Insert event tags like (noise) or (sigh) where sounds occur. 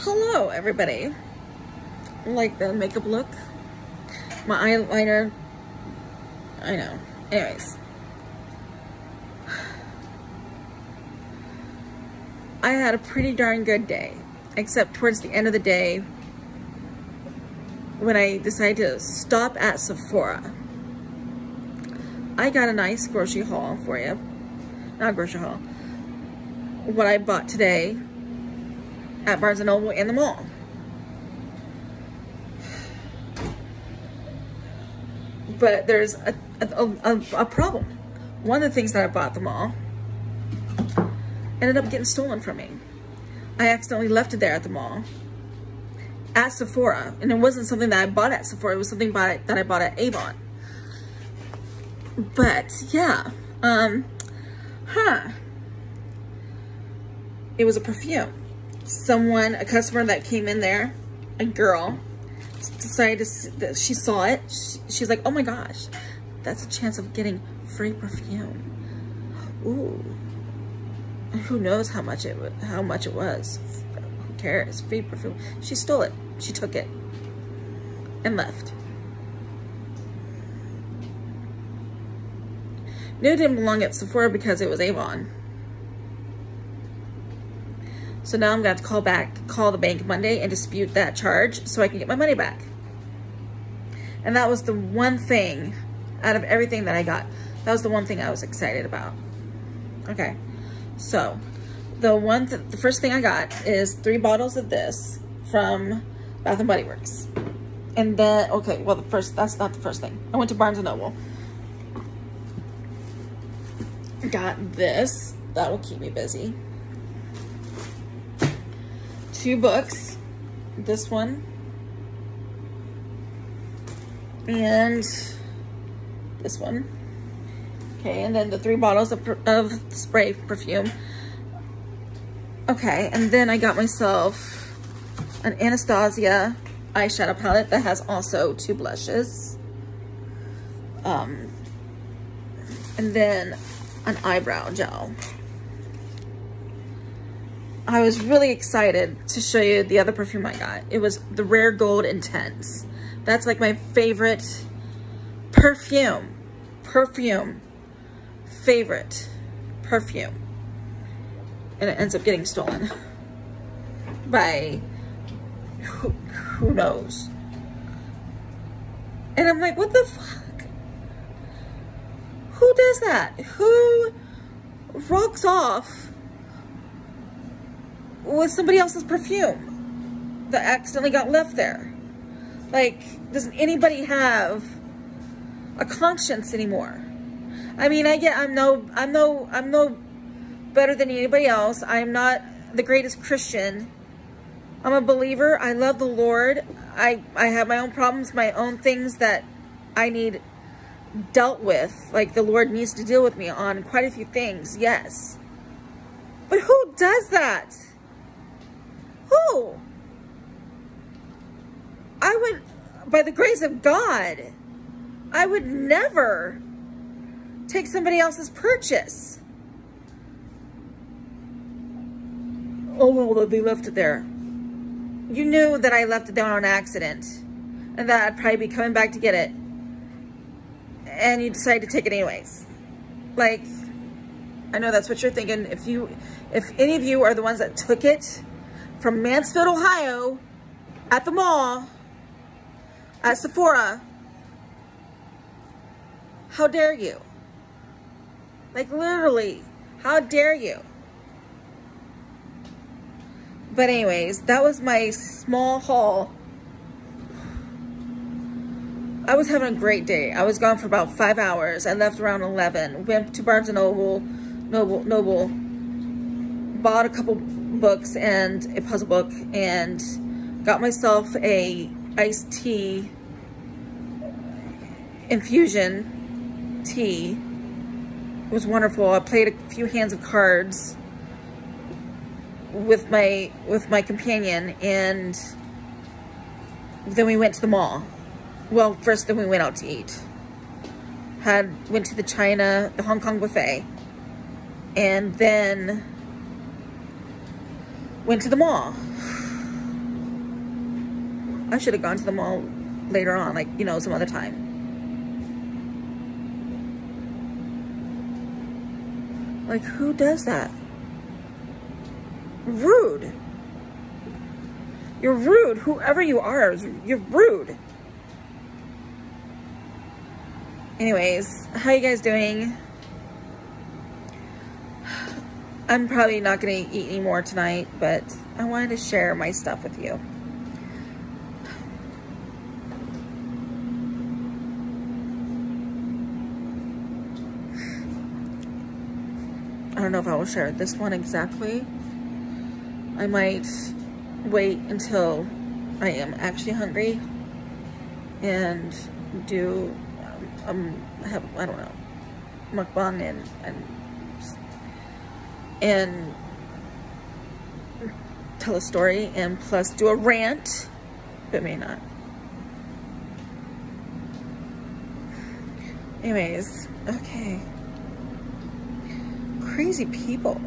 Hello, everybody. Like the makeup look? My eyeliner. I know. Anyways. I had a pretty darn good day. Except towards the end of the day when I decided to stop at Sephora. I got a nice grocery haul for you. Not grocery haul. What I bought today at Barnes & Noble in the mall. But there's a, a, a, a problem. One of the things that I bought at the mall ended up getting stolen from me. I accidentally left it there at the mall at Sephora. And it wasn't something that I bought at Sephora. It was something by, that I bought at Avon. But yeah, um, huh. It was a perfume someone, a customer that came in there, a girl, decided to, she saw it. She, she's like, oh my gosh, that's a chance of getting free perfume. Ooh. Who knows how much it how much it was? Who cares? Free perfume. She stole it. She took it and left. It didn't belong at Sephora because it was Avon. So now I'm to have to call back, call the bank Monday and dispute that charge so I can get my money back. And that was the one thing out of everything that I got. That was the one thing I was excited about. Okay. So the one, th the first thing I got is three bottles of this from Bath and Body Works. And then, okay, well, the first, that's not the first thing. I went to Barnes & Noble. Got this. That will keep me busy two books. This one. And this one. Okay, and then the three bottles of, of spray perfume. Okay, and then I got myself an Anastasia eyeshadow palette that has also two blushes. Um, and then an eyebrow gel. I was really excited to show you the other perfume I got. It was the Rare Gold Intense. That's like my favorite perfume. Perfume. Favorite perfume. And it ends up getting stolen by who, who knows. And I'm like, what the fuck? Who does that? Who rocks off with somebody else's perfume that accidentally got left there. Like, does anybody have a conscience anymore? I mean, I get, I'm no, I'm no, I'm no better than anybody else. I'm not the greatest Christian. I'm a believer. I love the Lord. I, I have my own problems, my own things that I need dealt with. Like the Lord needs to deal with me on quite a few things. Yes. But who does that? Who? I would, by the grace of God, I would never take somebody else's purchase. Oh, well, they left it there. You knew that I left it there on accident and that I'd probably be coming back to get it. And you decided to take it anyways. Like, I know that's what you're thinking. If you, if any of you are the ones that took it, from Mansfield, Ohio at the mall at Sephora. How dare you? Like literally, how dare you? But anyways, that was my small haul. I was having a great day. I was gone for about five hours. I left around 11. Went to Barnes & Noble, Noble, Noble, bought a couple books and a puzzle book and got myself a iced tea infusion tea. It was wonderful. I played a few hands of cards with my with my companion and then we went to the mall. Well, first then we went out to eat. Had went to the China, the Hong Kong buffet. And then went to the mall. I should have gone to the mall later on, like, you know, some other time. Like, who does that? Rude. You're rude. Whoever you are, you're rude. Anyways, how you guys doing? (sighs) I'm probably not going to eat anymore tonight, but I wanted to share my stuff with you. I don't know if I will share this one exactly. I might wait until I am actually hungry and do um, have I don't know mukbang and and and tell a story and plus do a rant but may not anyways okay crazy people